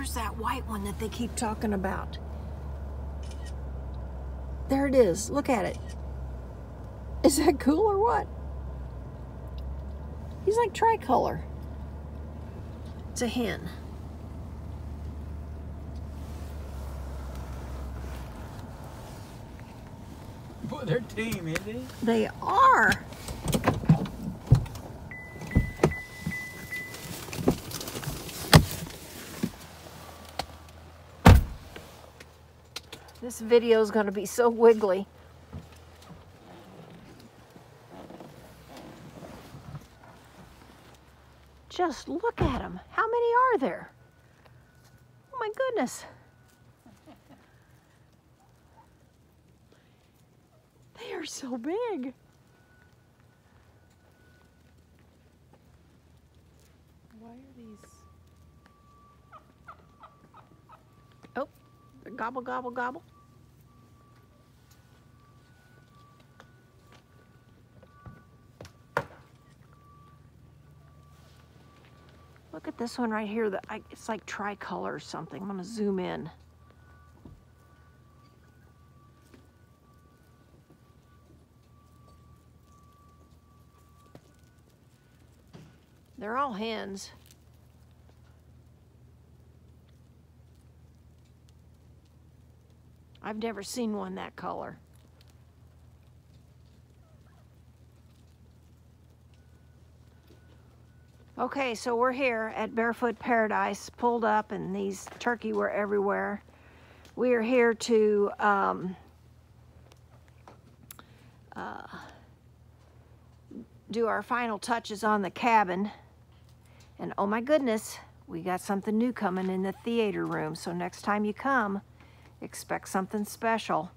there's that white one that they keep talking about. There it is. Look at it. Is that cool or what? He's like tricolor. It's a hen. Boy, they're team, isn't they? They are. This video is going to be so wiggly. Just look at them. How many are there? Oh my goodness. They are so big. Why are these? Gobble, gobble, gobble. Look at this one right here. That I, it's like tricolor or something. I'm gonna zoom in. They're all hens. I've never seen one that color. Okay, so we're here at Bearfoot Paradise, pulled up, and these turkey were everywhere. We are here to um, uh, do our final touches on the cabin. And oh my goodness, we got something new coming in the theater room. So next time you come, expect something special.